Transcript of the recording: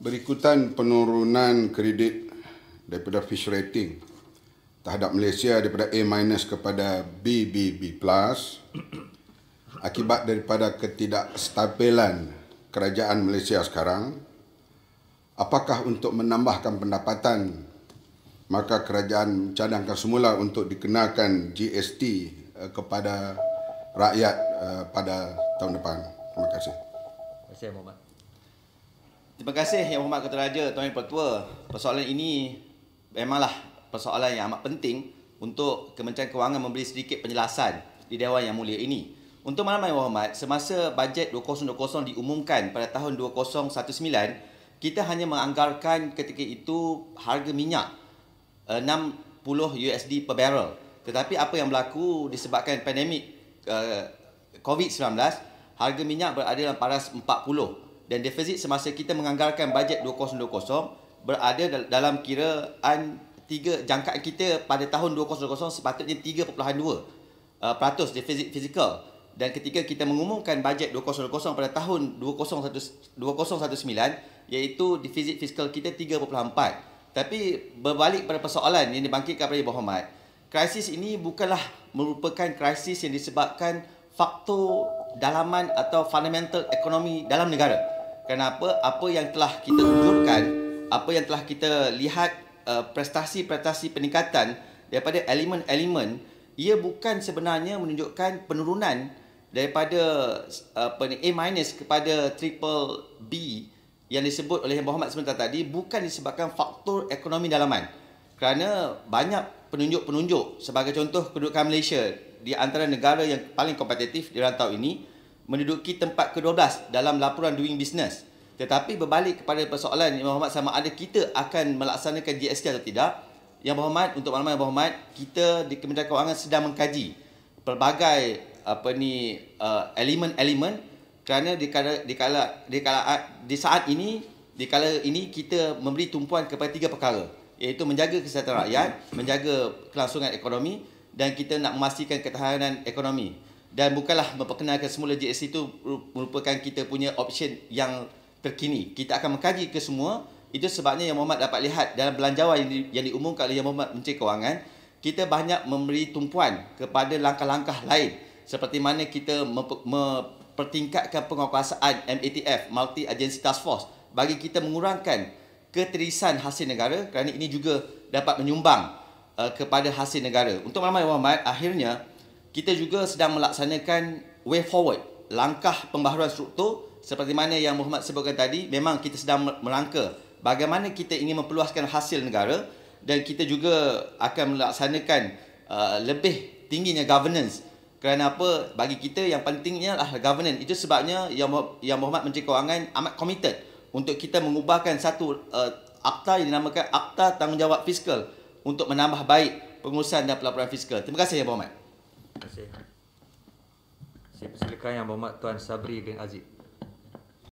Berikutan penurunan kredit daripada Fish Rating terhadap Malaysia daripada A- kepada BBB+, akibat daripada ketidakstabilan kerajaan Malaysia sekarang, apakah untuk menambahkan pendapatan maka kerajaan mencadangkan semula untuk dikenakan GST eh, kepada rakyat eh, pada tahun depan. Terima kasih. Terima kasih Muhammad. Terima kasih Yang Berhormat Ketua Raja, Tuan Yang Pertua. Persoalan ini memanglah persoalan yang amat penting untuk Kementerian Kewangan memberi sedikit penjelasan di Dewan Yang Mulia ini. Untuk malam yang berhormat, semasa bajet 2020 diumumkan pada tahun 2019, kita hanya menganggarkan ketika itu harga minyak 60 USD per barrel. Tetapi apa yang berlaku disebabkan pandemik uh, COVID-19, harga minyak berada dalam paras 40 dan defisit semasa kita menganggarkan bajet 2020 berada dalam kiraan tiga jangkaan kita pada tahun 2020 sepatutnya 3.2 uh, peratus defisit fizikal. Dan ketika kita mengumumkan bajet 2020 pada tahun 2019 iaitu defisit fiskal kita 3.4 tapi berbalik pada persoalan yang dibangkitkan oleh Berhormat krisis ini bukanlah merupakan krisis yang disebabkan faktor dalaman atau fundamental ekonomi dalam negara Kenapa apa yang telah kita unjurkan, apa yang telah kita lihat uh, prestasi-prestasi peningkatan daripada elemen-elemen ia bukan sebenarnya menunjukkan penurunan daripada uh, apa ni A- kepada triple B yang disebut oleh Berhormat sebentar tadi bukan disebabkan faktor ekonomi dalaman. Kerana banyak penunjuk-penunjuk sebagai contoh kedudukan Malaysia di antara negara yang paling kompetitif di rantau ini menduduki tempat ke-12 dalam laporan doing business. Tetapi berbalik kepada persoalan Yang Berhormat sama ada kita akan melaksanakan GST atau tidak. Yang Berhormat untuk malam Yang Berhormat, kita di Kementerian Kewangan sedang mengkaji pelbagai apa ni uh, elemen-elemen kerana di kala di kala di kala di saat ini di kala ini kita memberi tumpuan kepada tiga perkara iaitu menjaga kesihatan rakyat, menjaga kelangsungan ekonomi dan kita nak memastikan ketahanan ekonomi dan bukanlah memperkenalkan semula GST itu merupakan kita punya option yang terkini. Kita akan mengkaji ke semua. Itu sebabnya Yang Muhammad dapat lihat dalam belanjawan yang, di, yang diumumkan oleh Yang Muhammad Menteri Kewangan, kita banyak memberi tumpuan kepada langkah-langkah lain seperti mana kita mempertingkatkan penguasaan MATF, Multi Agency Task Force bagi kita mengurangkan keterisan hasil negara kerana ini juga dapat menyumbang uh, kepada hasil negara. Untuk Yang Muhammad, akhirnya kita juga sedang melaksanakan way forward, langkah pembaharuan struktur seperti mana yang Muhammad sebutkan tadi, memang kita sedang merangka bagaimana kita ingin memperluaskan hasil negara dan kita juga akan melaksanakan uh, lebih tingginya governance. Kerana apa? Bagi kita yang pentingnya adalah governance. Itu sebabnya yang yang Muhammad Menteri Kewangan amat committed untuk kita mengubahkan satu uh, akta yang dinamakan Akta Tanggungjawab Fiskal untuk menambah baik pengurusan dan pelaporan fiskal. Terima kasih, Yang Muhammad. Terima kasih. Saya persilakan Yang Berhormat Tuan Sabri bin Aziz.